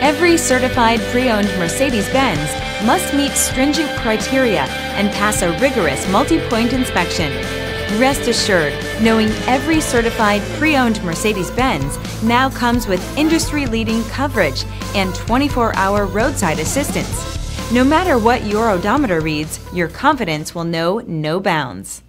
Every certified pre-owned Mercedes-Benz must meet stringent criteria and pass a rigorous multi-point inspection. Rest assured, knowing every certified pre-owned Mercedes-Benz now comes with industry-leading coverage and 24-hour roadside assistance. No matter what your odometer reads, your confidence will know no bounds.